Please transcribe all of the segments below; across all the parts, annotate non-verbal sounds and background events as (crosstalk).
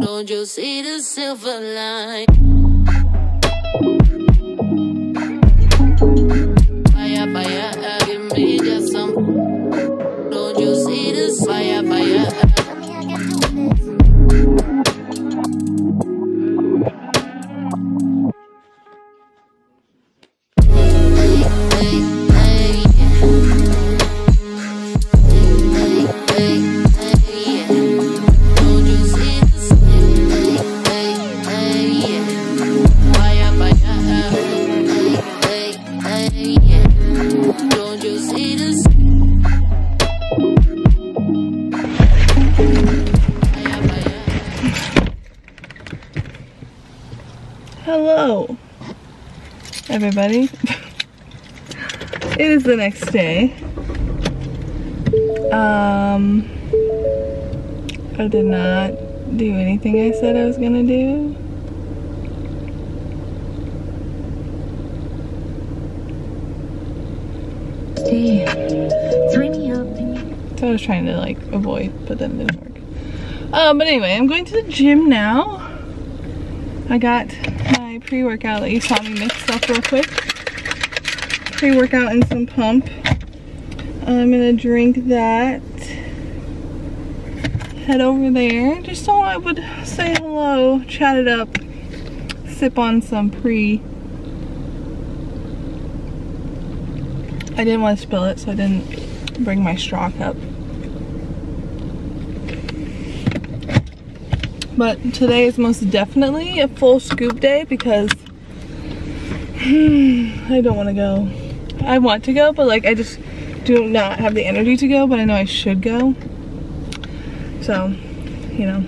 Don't you see the silver Hello, everybody. it is the next day. Um, I did not do anything I said I was gonna do. So I was trying to like avoid, but then it didn't work. Um, but anyway, I'm going to the gym now. I got my pre-workout that you saw me mix up real quick. Pre-workout and some pump. I'm gonna drink that. Head over there. Just so I would say hello, chat it up, sip on some pre. I didn't want to spill it, so I didn't bring my straw cup. But today is most definitely a full scoop day because hmm, I don't want to go. I want to go, but like I just do not have the energy to go, but I know I should go. So, you know,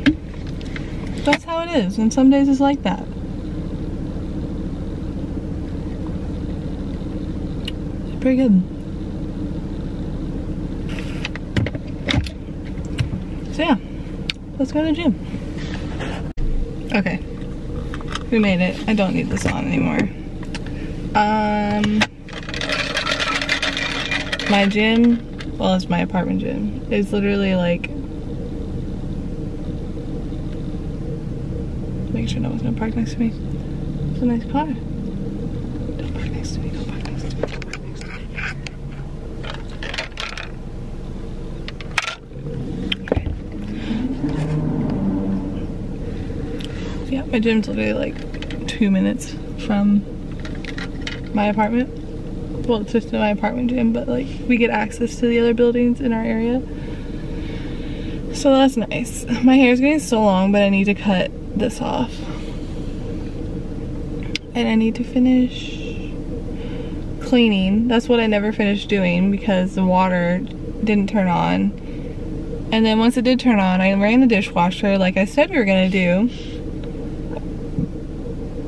that's how it is. And some days it's like that. It's pretty good. So yeah, let's go to the gym. Okay, we made it. I don't need this on anymore. Um, my gym, well, it's my apartment gym. It's literally like, make sure no one's gonna park next to me. It's a nice car. Don't park next to me. Don't park next to me. Don't park next to me. Okay. Yeah, my gym's literally like two minutes from my apartment. Well, it's just my apartment gym, but like we get access to the other buildings in our area. So that's nice. My hair is getting so long, but I need to cut this off. And I need to finish cleaning. That's what I never finished doing because the water didn't turn on. And then once it did turn on, I ran the dishwasher like I said we were gonna do.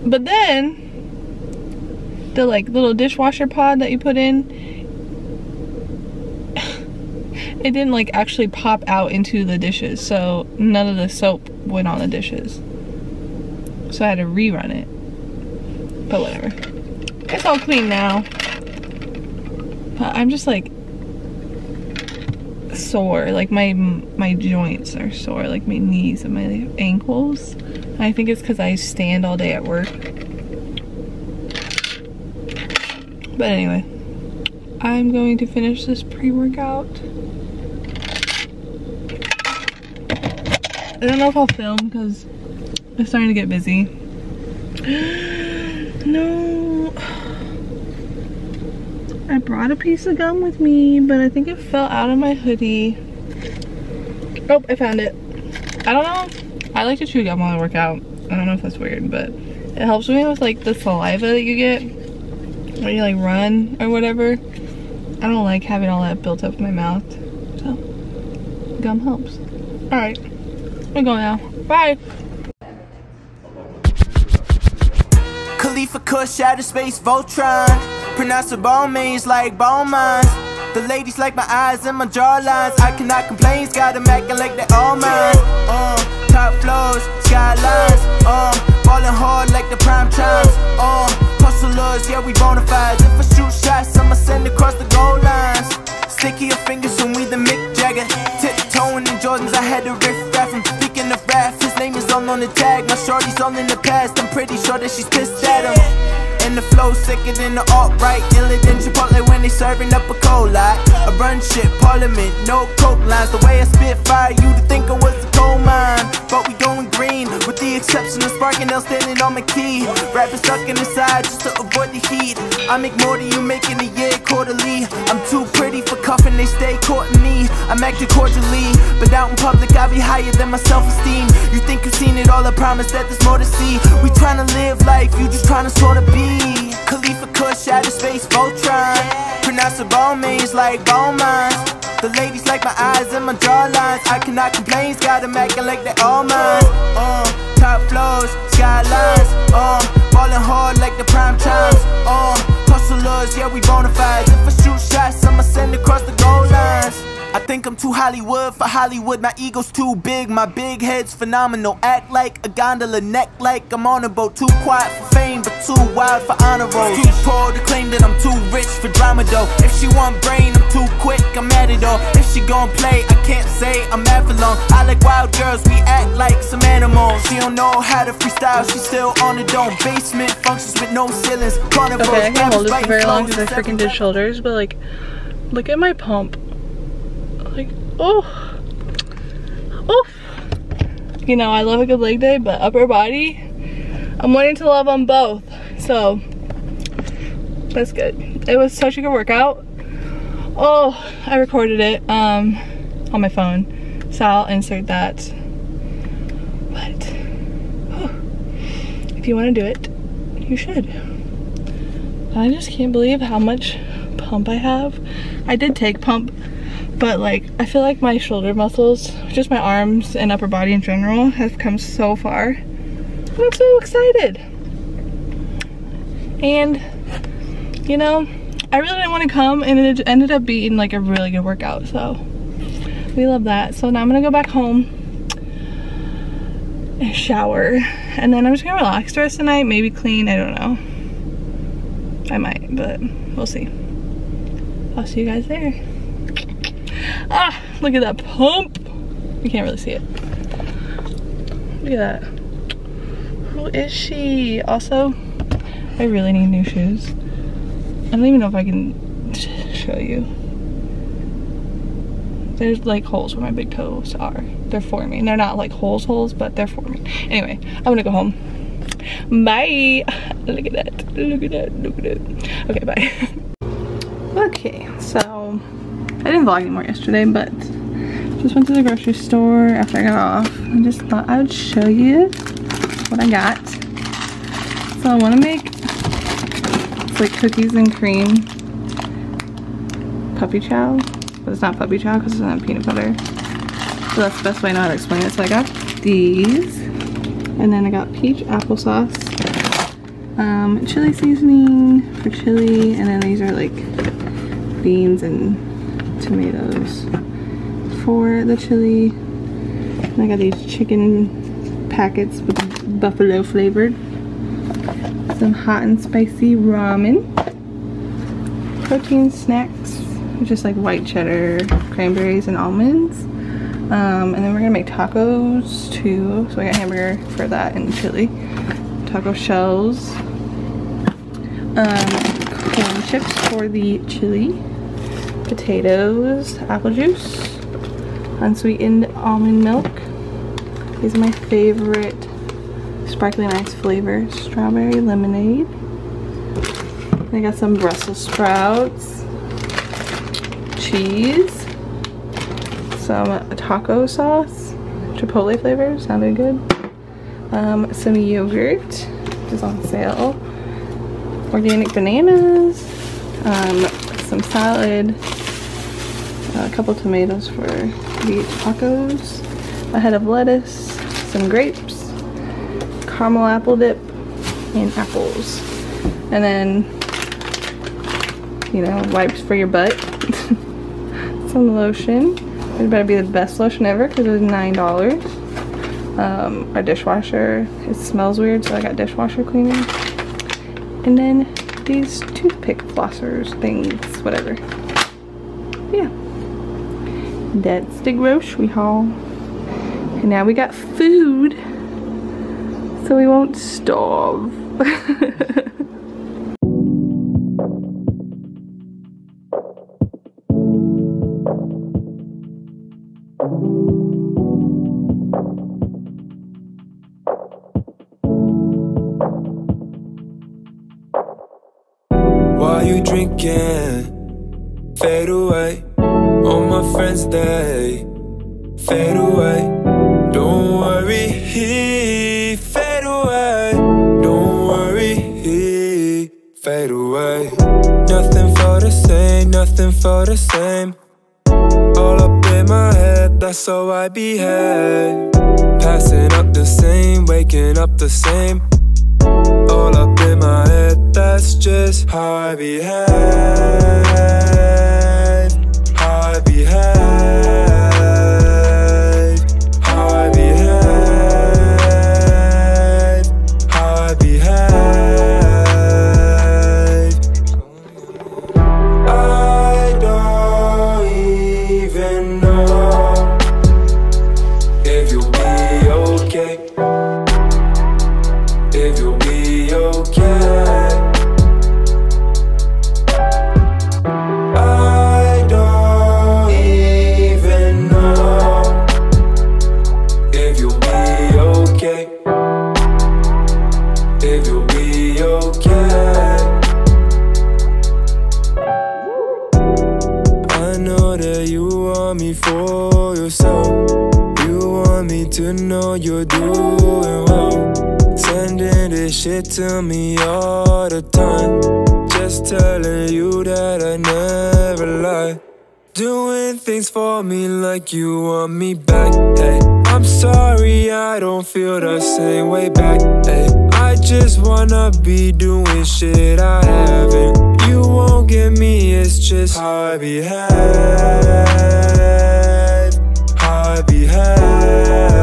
But then the like little dishwasher pod that you put in it didn't like actually pop out into the dishes so none of the soap went on the dishes. So I had to rerun it. But whatever. It's all clean now. But I'm just like sore like my my joints are sore like my knees and my ankles I think it's because I stand all day at work but anyway, I'm going to finish this pre-workout. I don't know if I'll film because it's starting to get busy. (gasps) no. I brought a piece of gum with me, but I think it fell out of my hoodie. Oh, I found it. I don't know. I like to chew gum while I work out. I don't know if that's weird, but it helps me with like the saliva that you get when you like run or whatever. I don't like having all that built up in my mouth. So gum helps. Alright. We go now. Bye. Khalifa Kush, outer space, Voltron. Pronounce Pronounceable means like bone mines. The ladies like my eyes and my jawlines. I cannot complain, got a Mac and like they all mine. Uh, top floors, skylines. Uh, ballin' hard like the prime times. Uh, hustlers, yeah, we bonafide. If I shoot shots, I'ma send across the goal lines. Sticky your fingers when we the Mick Jagger. Tiptoeing in Jordans, I had to riff raff him. Speaking of rap, his name is all on the tag. My shorty's all in the past. I'm pretty sure that she's pissed at him. The flow sicker than the alt-right Iller than Chipotle when they serving up a cold lot I run shit, parliament, no coke lines. The way I spit fire, you'd think I was coal mine But we going green, with the exception of sparking They'll standing on my key. Rapping stuck in the side just to avoid the heat. I make more than you make in a year quarterly. I'm too pretty for cuffing, they stay courting me. I'm acting cordially, but out in public I be higher than my self-esteem. You think you've seen it all, I promise that there's more to see. We trying to live life, you just trying to sorta be Khalifa Kush, outer space, Voltron. Pronounce the bone means like bone mines. The ladies like my eyes and my jawlines. I cannot complain, got them acting like they all mine. Uh, Hollywood for Hollywood. My ego's too big, my big head's phenomenal. Act like a gondola, neck like I'm on a boat. Too quiet for fame, but too wild for honor rolls. Too poor to claim that I'm too rich for drama though. If she want brain, I'm too quick, I'm at it all. If she gon' play, I can't say I'm Avalon. I like wild girls, we act like some animals. She don't know how to freestyle, she's still on the dome. Basement functions with no ceilings. Carnivores, Okay, I can't hold this for very long because I freaking did shoulders, but like, look at my pump. Oh, oh. You know, I love a good leg day, but upper body, I'm wanting to love on both. So, that's good. It was such a good workout. Oh, I recorded it um, on my phone, so I'll insert that. But, if you want to do it, you should. I just can't believe how much pump I have. I did take pump, but like I feel like my shoulder muscles, just my arms and upper body in general, have come so far. I'm so excited. And you know, I really didn't want to come and it ended up being like a really good workout. So we love that. So now I'm gonna go back home and shower and then I'm just gonna relax the rest of the night, maybe clean, I don't know. I might, but we'll see. I'll see you guys there. Ah, look at that pump. You can't really see it. Look at that. Who is she? Also, I really need new shoes. I don't even know if I can show you. There's like holes where my big toes are. They're forming. They're not like holes holes, but they're forming. Anyway, I'm gonna go home. Bye. (laughs) Look at that. Look at that. Look at that. Okay, bye. (laughs) okay, so I didn't vlog anymore yesterday, but just went to the grocery store after I got off. I just thought I would show you what I got. So I want to make it's like cookies and cream puppy chow, but it's not puppy chow because it's not peanut butter. So that's the best way I know how to explain it. So I got these. And then I got peach applesauce, um, chili seasoning for chili, and then these are like beans and tomatoes for the chili. And I got these chicken packets with buffalo flavored. Some hot and spicy ramen. Protein snacks, just like white cheddar, cranberries, and almonds. Um, and then we're gonna make tacos too. So I got hamburger for that and chili. Taco shells. Um, corn chips for the chili. Potatoes, apple juice, unsweetened almond milk. These are my favorite sparkling ice flavor. Strawberry lemonade. I got some Brussels sprouts. Cheese some taco sauce, chipotle flavor, sounded good. Um, some yogurt, which is on sale. Organic bananas, um, some salad, a couple tomatoes for the tacos, a head of lettuce, some grapes, caramel apple dip, and apples. And then, you know, wipes for your butt. (laughs) some lotion. It better be the best lotion ever because it was $9. Um, our dishwasher, it smells weird, so I got dishwasher cleaner. And then these toothpick flossers things, whatever. Yeah. That's the grocery haul. And now we got food. so we won't starve. (laughs) While you drinking, fade away. All my friends they fade away. Don't worry, he fade away. Don't worry, he fade away. Nothing for the same, nothing for the same. All up in my head, that's how I behave. Passing up the same, waking up the same. All up in my head, that's just how I behave. How I this shit to me all the time. Just telling you that I never lie. Doing things for me like you want me back. Hey, I'm sorry I don't feel the same way back. Hey, I just wanna be doing shit I haven't. You won't get me, it's just how I behave. How I behave.